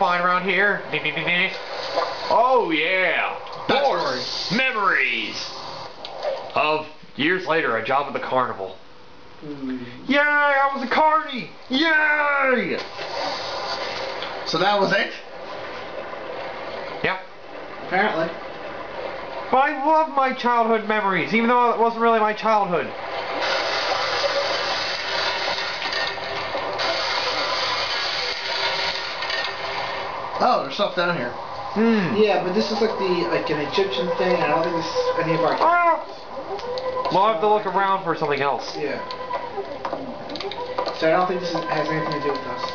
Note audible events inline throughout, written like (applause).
around and see what I can find around here. Oh yeah! Backstory. memories of years later, a job at the carnival. Hmm. Yay! I was a carny! Yay! So that was it? Yep. Apparently. But I love my childhood memories, even though it wasn't really my childhood. Oh, there's stuff down here. Hmm. Yeah, but this is like the like an Egyptian thing. I don't think this is any of our. Ah! We'll have to look around for something else. Yeah. So I don't think this is, has anything to do with us.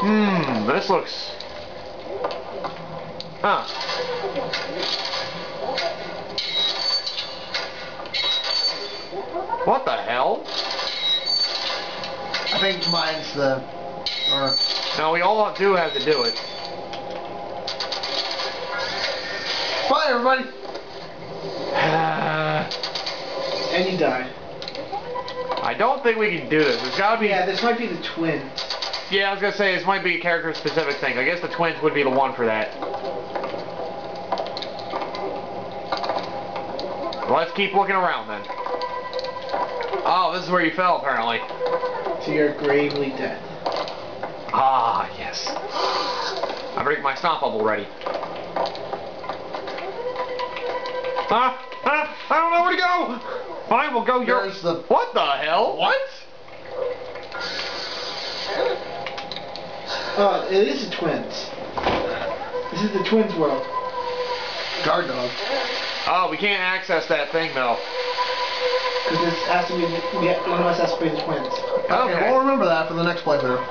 Hmm, this looks... Huh. What the hell? I think mine's the. Or. Now, we all do have to do it. Bye, everybody. (sighs) And you die. I don't think we can do this. There's gotta be... Yeah, this might be the twin. Yeah, I was gonna say, this might be a character-specific thing. I guess the twins would be the one for that. Let's keep looking around, then. Oh, this is where you fell, apparently. So you're gravely dead. Ah, yes. I've break my stomp bubble already. Ah, ah, I don't know where to go! Fine, we'll go your... The- What the hell? What? Oh, it is the twins. This is the twins world. Guard dog. Oh, we can't access that thing, though. Because this has to be, we have, one of us has to be the twins. Okay, we'll remember that for the next playthrough.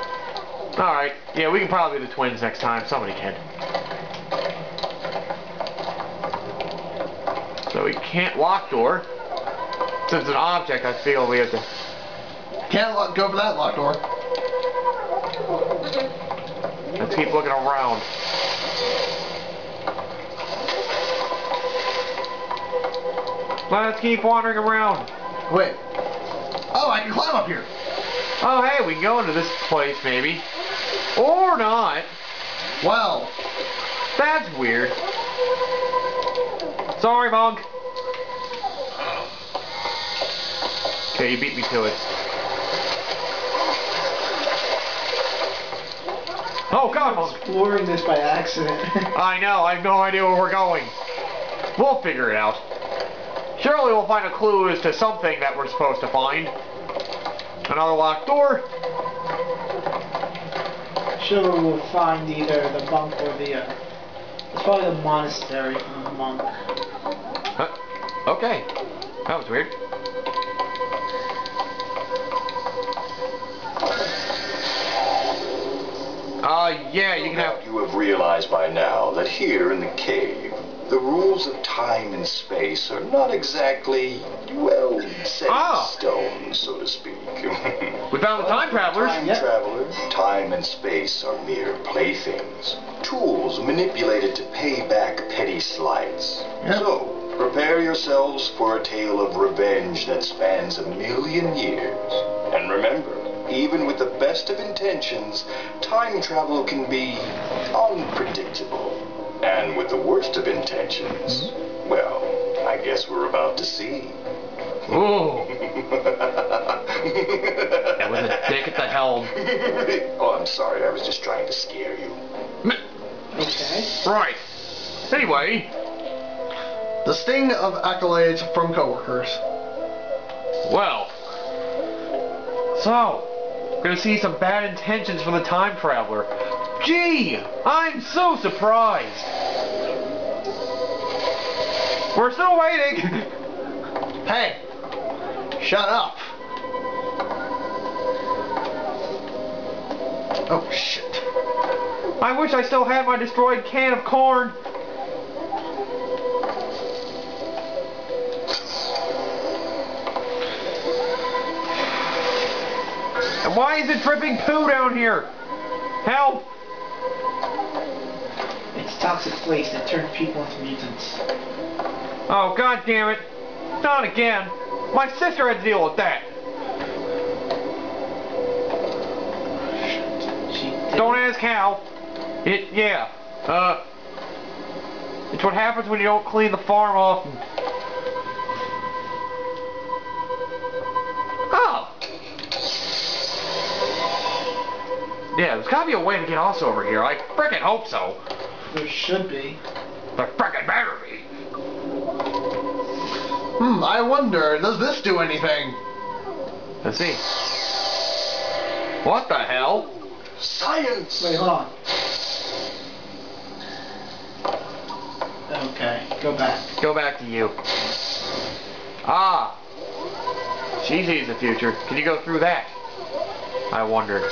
Alright. Yeah, we can probably be the twins next time. Somebody can. So we can't lock door. Since it's an object, I feel we have to... Can't lock, go for that locked door. Let's keep looking around. Let's keep wandering around. Wait. Oh, I can climb up here. Oh, hey, we can go into this place, maybe. Or not. Well, That's weird. Sorry, Monk. Okay, you beat me to it. Oh, God, Monk. Exploring this by accident. (laughs) I know, I have no idea where we're going. We'll figure it out. Surely we'll find a clue as to something that we're supposed to find. Another locked door. sure we'll find either the monk or the, uh, it's probably the monastery from the monk. Huh? Okay. That was weird. Uh, yeah, you can have... You have realized by now that here in the cave, the rules of time and space are not exactly, well, set in stone, so to speak. (laughs) We found the time travelers. Time Yep. traveler, time and space are mere playthings, tools manipulated to pay back petty slights. Yep. So, prepare yourselves for a tale of revenge that spans a million years. And remember, even with the best of intentions, time travel can be unpredictable. And with the worst of intentions, mm-hmm. well, I guess we're about to see. Ooh. (laughs) That with a dick at the helm. (laughs) oh, I'm sorry. I was just trying to scare you. Okay. Right. Anyway, the sting of accolades from coworkers. well. So, we're gonna see some bad intentions from the time traveler. Gee, I'm so surprised. We're still waiting. (laughs) Hey, shut up. Oh shit. I wish I still had my destroyed can of corn. And why is it dripping poo down here? Help! It's toxic waste that turns people into mutants. Oh, god damn it. Not again. My sister had to deal with that. She Don't ask how. It, yeah. Uh, it's what happens when you don't clean the farm off. Oh. Yeah, there's gotta be a way to get us over here. I frickin' hope so. There should be. There frickin' better be. Hmm, I wonder, does this do anything? Let's see. What the hell? Science! Wait, hold on. Okay, go back. Go back to you. Ah. She sees the future. Can you go through that? I wondered.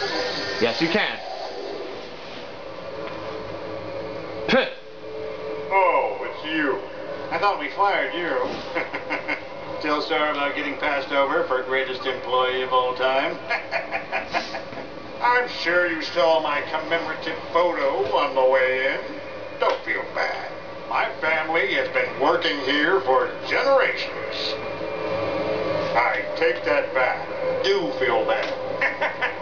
Yes, you can. Pih. Oh, it's you. I thought we fired you. (laughs) Tell sore about getting passed over for greatest employee of all time? (laughs) I'm sure you saw my commemorative photo on the way in. Don't feel bad. My family has been working here for generations. I take that back. Do feel bad. (laughs)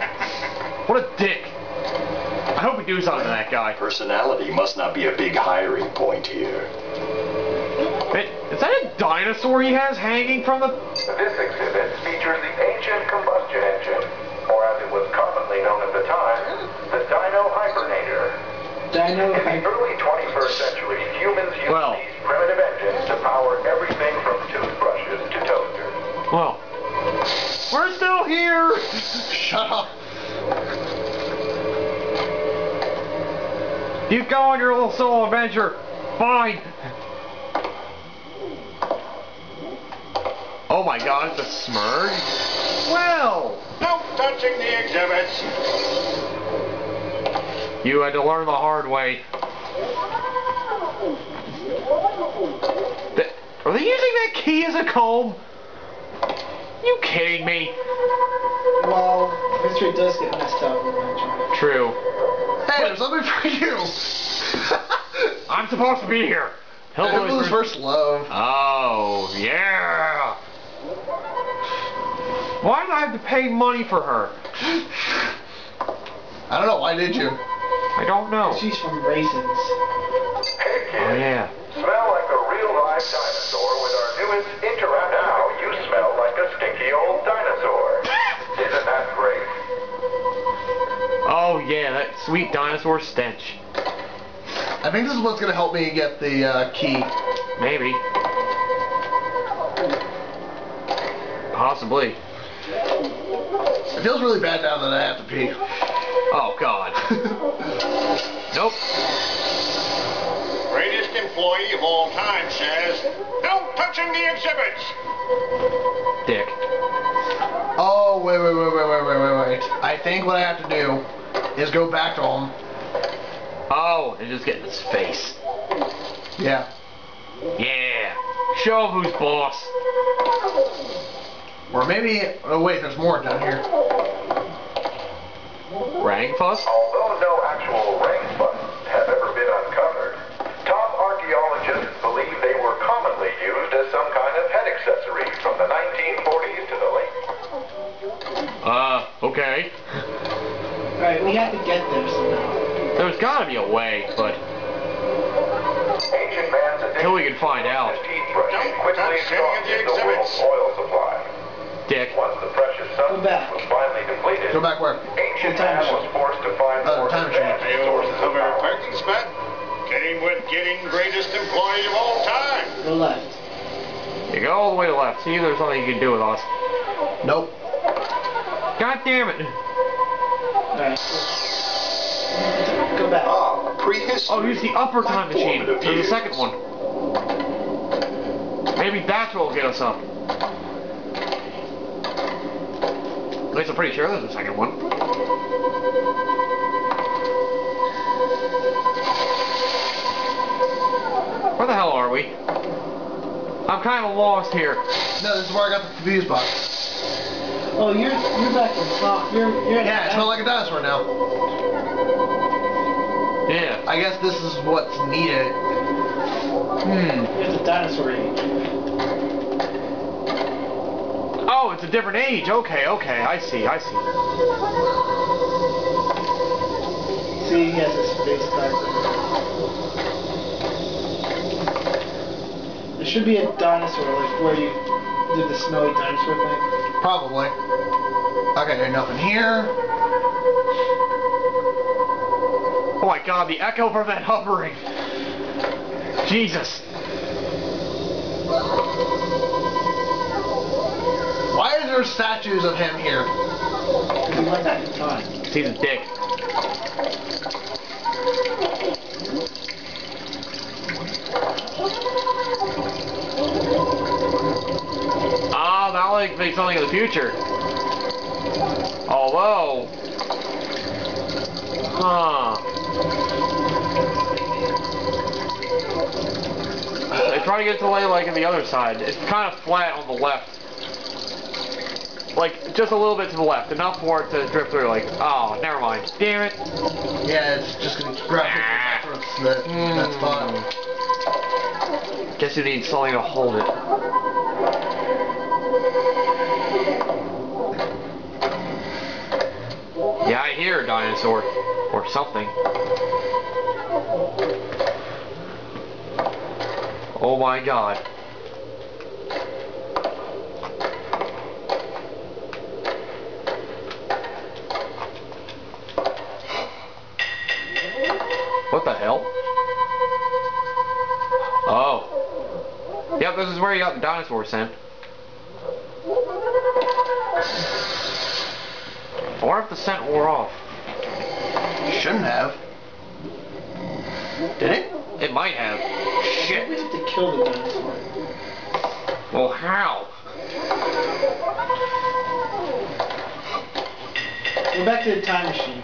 What a dick. I hope we do something to that guy. Personality must not be a big hiring point here. Wait, is that a dinosaur he has hanging from the... This exhibit features the ancient combustion engine, or as it was commonly known at the time, the Dino Hibernator. Dino. In the early 21st century, humans used Well. these primitive engines to power everything from toothbrushes to toasters. Well, we're still here. (laughs) Shut up. You go on your little solo adventure. Fine. Oh my god, it's a smurge? Well, no touching the exhibits. You had to learn the hard way. Th- Are they using that key as a comb? You kidding me? Well, history does get messed up eventually. True. Hey, there's something for you. (laughs) I'm supposed to be here. Hillbilly's first love. Oh, yeah. Why did I have to pay money for her? I don't know, why did you? I don't know. She's from Raisins. Hey kids, Oh, yeah. smell like a real live dinosaur with our newest interact. Now you smell like a stinky old dinosaur. Isn't that great? Oh, yeah, that sweet dinosaur stench. I think this is what's gonna help me get the uh, key. Maybe. Possibly. It feels really bad now that I have to pee. Oh, God. Nope. Greatest employee of all time says, no touching the exhibits. Dick. Oh, wait, wait, wait, wait, wait, wait, wait, wait. I think what I have to do is go back to him. Oh, and just get in his face. Yeah. Yeah. Show who's boss. Or maybe, oh wait, there's more down here. Rangfuss? Although no actual ring buttons have ever been uncovered, top archaeologists believe they were commonly used as some kind of head accessory from the 1940s to the late Uh, okay. Alright, we have to get there somehow. There's gotta be a way, but ancient man's addiction Till we can find out. to teeth brushing Don't quickly touch any of exhausted the the exhibits. oil supply. Dick. Once the precious substance back. was finally depleted, Go back where? Ancient The time man machine. was forced to find Oh, more time machine. advanced They'll sources of cover a power. parking spot. Getting with getting greatest employee of all time. Go left. You go all the way to the left. See if there's something you can do with us. Nope. God damn it. Alright. Go back. Ah, prehistory. Oh, use the upper time machine. Formative There's a years. second one. Maybe that's what'll get us up. At least I'm pretty sure there's a second one. Where the hell are we? I'm kind of lost here. No, this is where I got the fuse box. Oh, you're you're back in front. You're you're in Yeah, I smell like a dinosaur now. Yeah. I guess this is what's needed. Hmm. Here's the dinosaur age. Oh, it's a different age. Okay, okay. I see, I see. See, he has a space diaper. There should be a dinosaur, like where you did the snowy dinosaur thing. Probably. Okay, there's nothing here. Oh my god, the echo from that hovering. Jesus. Are statues of him here? In. He's a dick. Ah, now I make something of the future. Although. Huh. They try to get to lay like in the other side. It's kind of flat on the left. Like, just a little bit to the left. Enough for it to drift through. Like, oh, never mind. Damn it. Yeah, it's just gonna gravitate towards that, that spot. Mm. Guess you need something to hold it. Yeah, I hear a dinosaur. Or something. Oh my god. What the hell? Oh. Yep, this is where you got the dinosaur scent. I wonder if the scent wore off. Shouldn't have. Did it? It might have. Shit. We have to kill the dinosaur. Well, how? Go back to the time machine.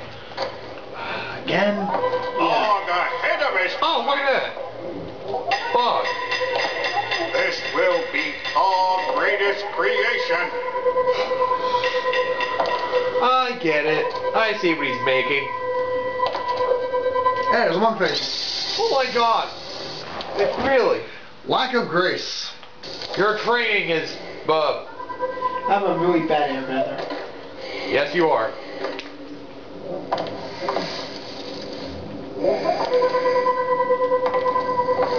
Again? Oh, On ahead of us. Oh, look at that. Our greatest creation. I get it. I see what he's making. Hey, there's one face. Oh my god. It really. Lack of grace. Your training is, uh, I'm a really bad airbender. yes you are.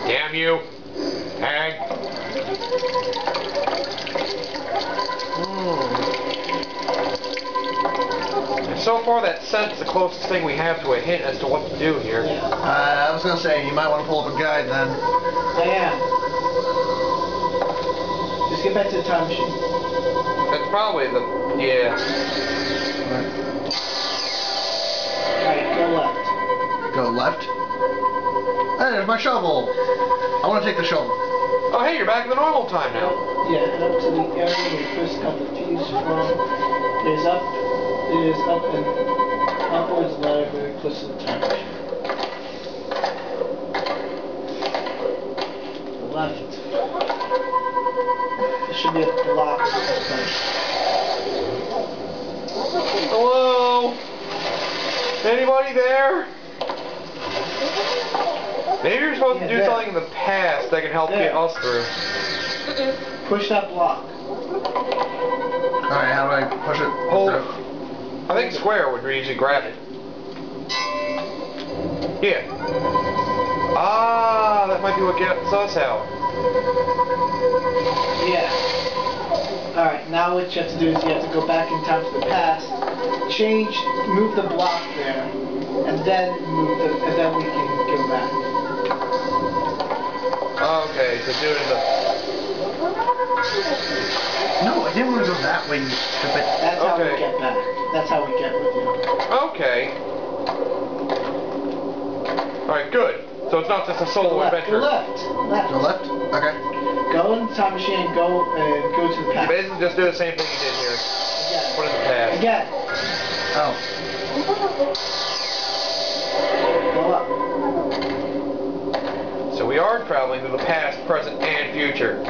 Damn you. Hang. Hmm. And so far that scent's the closest thing we have to a hint as to what to do here. Yeah, Uh, I was gonna say, you might want to pull up a guide then. I am. Just get back to the time machine. That's probably the, yeah. Alright, go left. Go left. Hey, there's my shovel. I want to take the shovel. Oh hey, you're back in the normal time now. Yeah, and up to the area where you first got the fuse from. There's up, there's up and upwards ladder very close to the time. Left. There should be a block. someplace. Hello? Anybody there? Maybe you're supposed Yeah, to do there. something in the past that can help There. get us through. Push that block. Alright, how do I push it? Hold. I think square would usually grab it. Yeah. Ah, that might be what gets us out. Yeah. Alright, now what you have to do is you have to go back in time to the past, change, move the block there, and then move the, and then we can go back. Okay, so do it in the. No, I didn't want to go that way, you stupid. That's how Okay. we get back. That's how we get with you. Okay. Alright, good. So it's not just a Go solo left, adventure. go left, left. Go left? Okay. Go in the time machine and go, and go to the past. You basically just do the same thing you did here. Put it in the past. Again. Oh. Go up. So we are traveling to the past, present, and future.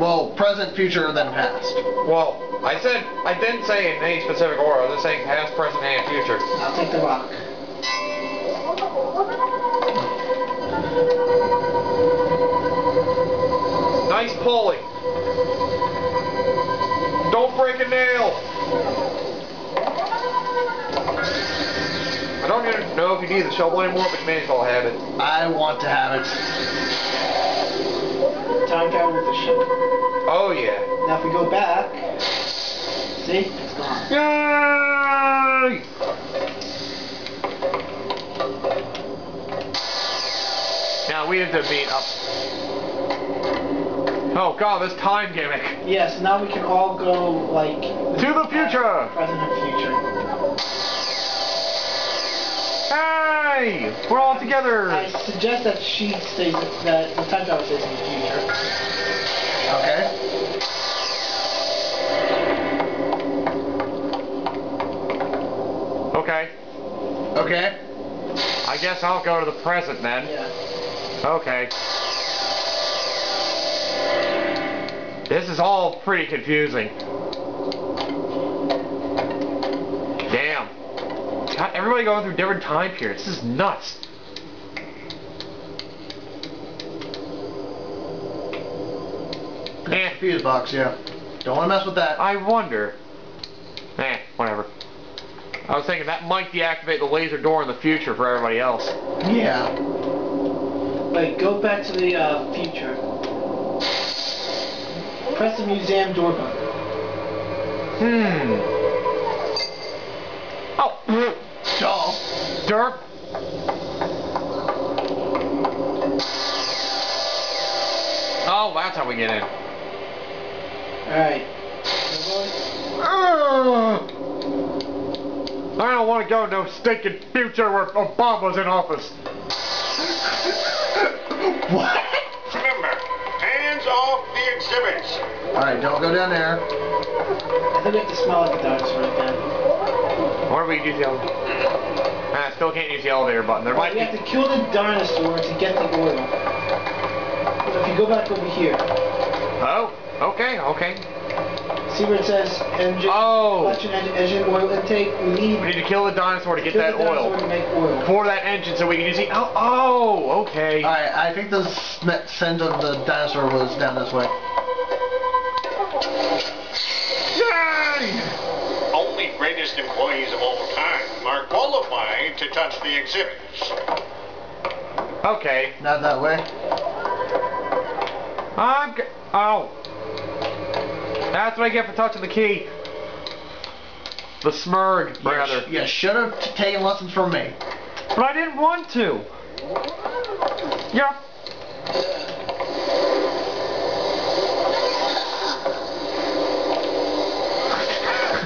Well, present, future, and then past. Well, I said, I didn't say in any specific order. I was just saying past, present, and future. I'll take the rock. Nice pulling. Don't break a nail. I don't even know if you need the shovel anymore, but you may as well have it. I want to have it. Time travel with the ship. Oh yeah. Now if we go back, see, it's gone. Yay! Now we have to meet up. Oh god, this time gimmick. Yes, now we can all go like To the future! present and future. Hey! We're all together! I suggest that she stays that the time travel stays in the future. Okay. Okay. Okay. I guess I'll go to the present then. Yeah. Okay. This is all pretty confusing. Damn. God, everybody going through different time periods. This is nuts. Eh, Fuse box, yeah. Don't want to mess with that. I wonder. Eh. I was thinking that might deactivate the laser door in the future for everybody else. Yeah. Wait, go back to the uh, future. Press the museum door button. Hmm. Oh, Duh. derp. Oh, that's how we get in. Alright. I don't want to go no stinking future where Obama's in office. (laughs) what? Remember, hands off the exhibits. Alright, don't go down there. I think we have to smell like a dinosaur again. What if we use the elevator? Ah, I still can't use the elevator button. There might we be. have to kill the dinosaur to get the oil. So if you go back over here, Oh, okay, okay. See where it says engine, Oh. combustion engine, engine oil intake. We need, We need to kill the dinosaur to get that the oil. make oil. For that engine so we can use the. Oh, oh okay. Alright, I think the scent of the dinosaur was down this way. Yay! Only greatest employees of all time are qualified to touch the exhibits. Okay. Not that way. I'm. G- oh. That's what I get for touching the key. The smurg, rather. You should have taken lessons from me. But I didn't want to. Yep.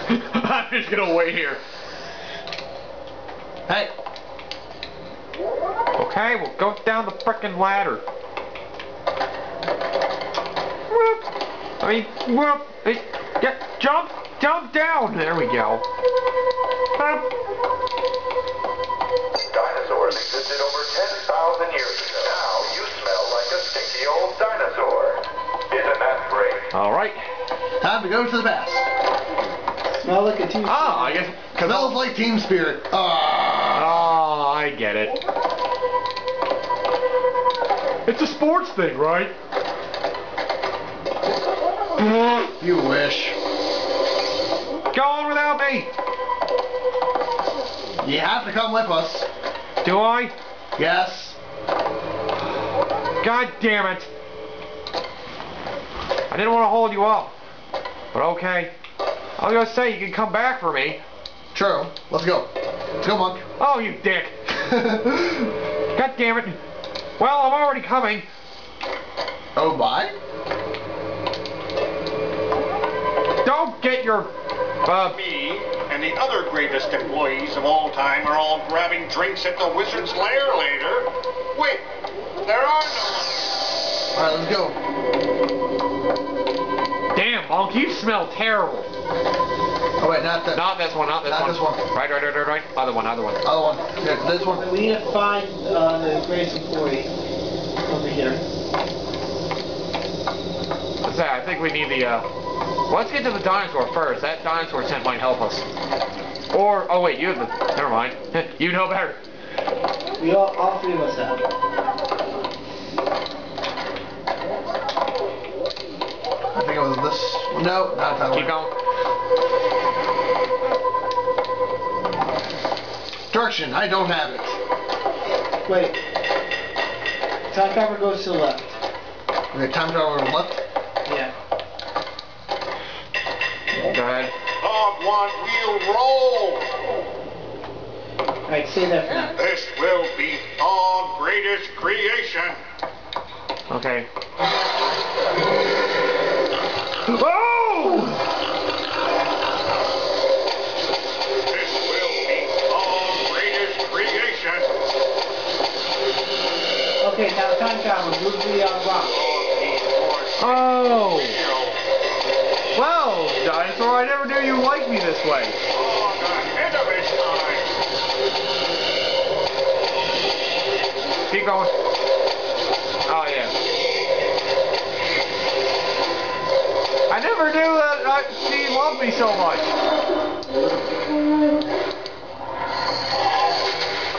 (laughs) I'm just gonna wait here. Hey, Okay, we'll go down the frickin' ladder. Whoop. I mean, whoop. Hey, Get, jump, jump down. There we go. Up. Dinosaurs existed over 10,000 years ago. Now you smell like a stinky old dinosaur. Isn't that great? All right. time to go to the past. Smell like a team. Ah, I guess. Cause Smells like Team Spirit. Ah. Oh, I get it. It's a sports thing, right? Mm-hmm. You wish. Go on without me. You have to come with us. Do I? Yes. God damn it. I didn't want to hold you up. But okay. I was gonna say you can come back for me. True. Let's go. Let's go, Monk. Oh, you dick. (laughs) God damn it. Well, I'm already coming. oh, my? Get your. Uh, Me and the other greatest employees of all time are all grabbing drinks at the wizard's lair later. Wait, there are no Alright, let's go. damn, Monk, you smell terrible. Oh, wait, not that. Not this one, not this Not one. this one. Right, right, right, right, right. Other one, other one. Other one. Here, this one. We need to find uh, the greatest employee over here. What's that? I think we need the, uh... Let's get to the dinosaur first. That dinosaur scent might help us. Or, oh wait, you have the... Never mind. (laughs) you know better. We We all, all three of us have. I think it was this. No, not that Keep way. going. Direction. I don't have it. Wait. Time traveler goes to the left. Okay, time travel to the left. Yeah. Go ahead. Hog one wheel roll. Alright, stay there for now. This will be our greatest creation. Okay. Oh! This will be our greatest creation. Okay, now time traveler, move the uh, rock. Oh! Dinosaur, I never knew you liked me this way. Keep going. Oh, yeah. I never knew that uh, she loved me so much.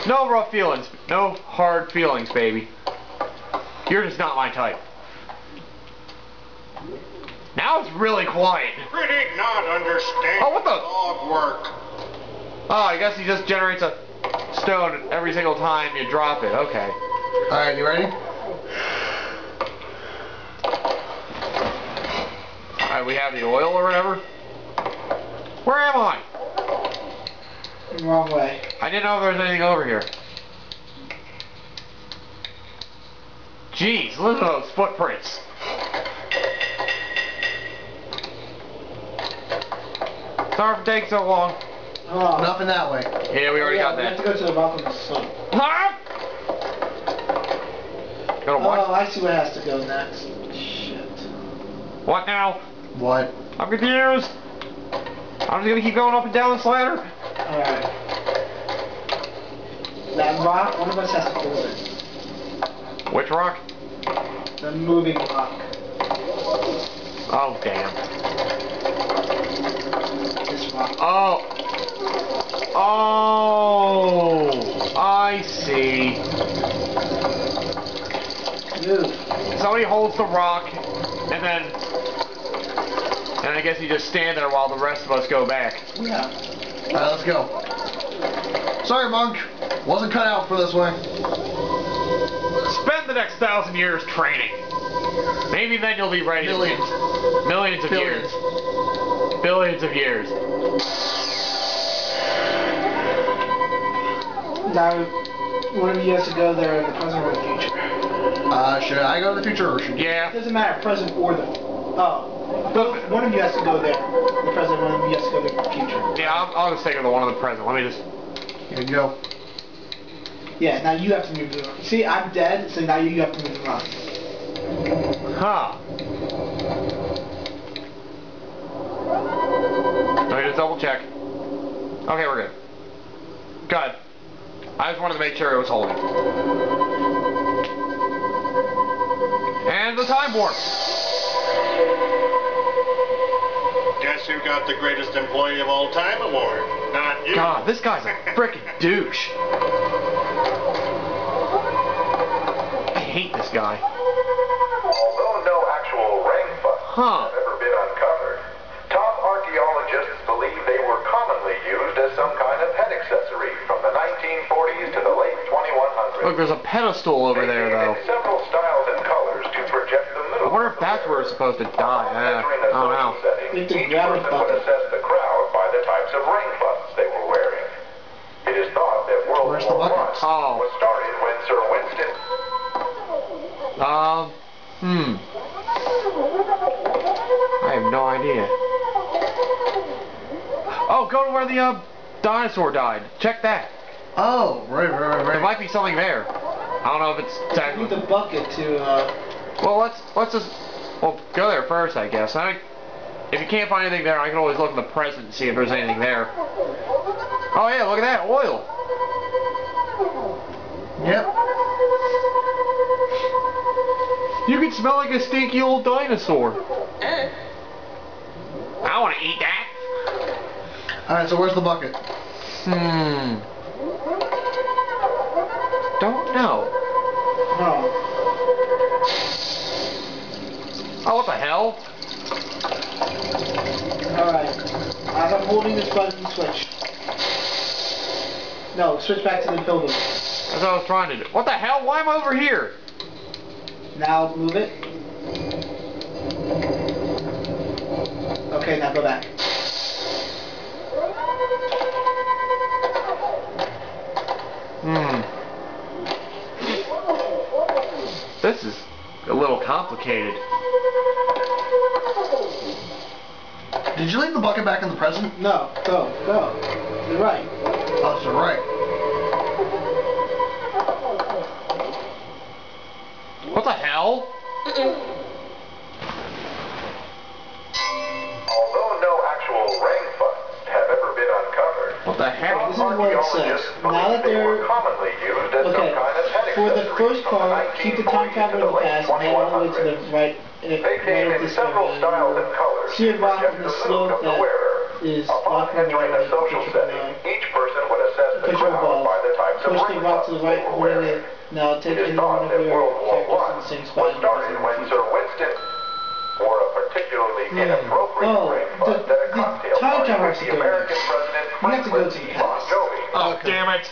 No rough feelings. No hard feelings, baby. You're just not my type. Now it's really quiet. Pretty not understand Oh, what the- dog work. Oh, I guess he just generates a stone every single time you drop it. Okay. Alright, you ready? Alright, we have the oil or whatever. Where am I? Wrong way. I didn't know if there was anything over here. Jeez, look at those footprints. Sorry for taking so long. Oh. Nothing that way. Yeah, we already yeah, got we have to go to the bottom of the slope. Huh? Go to Oh, what? I see what has to go next. Shit. What now? What? I'm confused. I'm just gonna keep going up and down this ladder. Alright. That rock, one of us has to hold it. Which rock? The moving rock. Oh, damn. Oh. Oh. I see. Move. Somebody holds the rock, and then, and I guess you just stand there while the rest of us go back. Yeah. Alright, let's go. Sorry, Monk. Wasn't cut out for this way. Spend the next thousand years training. Maybe then you'll be ready. Millions. Millions of Billions. years. Billions of years. Now, one of you has to go there in the present or the future. Uh, should I go to the future or should you? It Yeah. doesn't matter, present or the. Oh. Both, one of you has to go there. The present, one of you has to go to the future. Yeah, I'll, I'll just take the one in the present. Let me just. Here you go. Yeah, now you have to move the rock. See, I'm dead, so now you have to move the rock. Huh. Let me just double check. Okay, we're good. Good. I just wanted to make sure it was holding. And the time warp. Guess who got the greatest employee of all time award? Not you. God, this guy's a (laughs) freaking douche. I hate this guy. Although no actual rain funds Huh. have ever been uncovered, top archaeologists believe they were commonly used as some kind of head accessory from the 1940s to the late 2100s. Look, there's a pedestal over there, though. In several styles and colors to project the I wonder if that's where it's supposed to die. Uh, Entering I a don't know. setting, We have to each grab a person bucket. assess the crowd by the types of rain funds they were wearing. It is thought that World Where's the War bucket? Oh. was started when Sir Winston Um, hmm. I have no idea. Oh, go to where the uh, dinosaur died. Check that. Oh, There might be something there. I don't know if it's Move exactly. the bucket to, uh, Well, let's let's just well go there first, I guess. I if you can't find anything there, I can always look in the present and see if there's anything there. Oh yeah, look at that oil. Yep. You can smell like a stinky old dinosaur. I want to eat that. Alright, so where's the bucket? Hmm. No. No. Oh, what the hell? Alright. I'm holding this button switch. No, switch back to the building. That's what I was trying to do. What the hell? Why am I over here? Now move it. Okay, now go back. This is a little complicated. Did you leave the bucket back in the present? No, go, go. You're right. Oh, so right. What it says. archaeologists Now that believe they were they're- commonly used as Okay, some kind of head for the first the part, keep the time 1940s traveler in the past and head all the way to the 2100s. right. If, They right in this several area, styles you and colors See a to rock in the the slope of the that is blocking the entering a way, social push it setting, below. each person would assess the Push it crowd above. by the types of Push the rock to the right, they were hold wearing. it. Now take any one of your characters in the same spot. and started use when it. Sir Winston wore a particularly hmm. inappropriate Oh, the- fund at a the time travel has to the go American next. President We have to go to the past. Bon Jovi. Oh, Okay. damn it.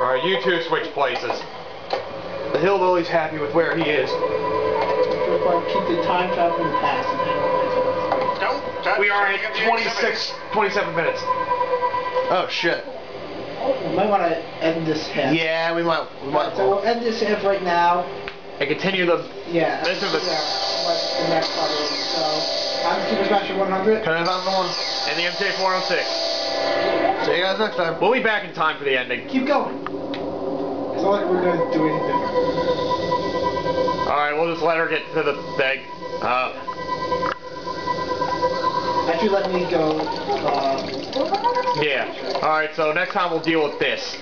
Alright, you two switch places. The hillbilly's happy with where he is. First part, keep the time traveler in the past and head all the way to the Don't touch We are any at 26, 27 minutes. Oh shit. We might want to end this half. Yeah, we might. We might. Alright, so we'll end this half right now. And continue the... Yeah. This is the- yeah, the next part is. So, I'm Super Smasher 100. Can I have one? And the MJ406. See you guys next time. We'll be back in time for the ending. Keep going. It's not like we're going to do anything. Alright, we'll just let her get to the thing. Uh, Actually, let me go. Uh, yeah. Alright, so next time we'll deal with this.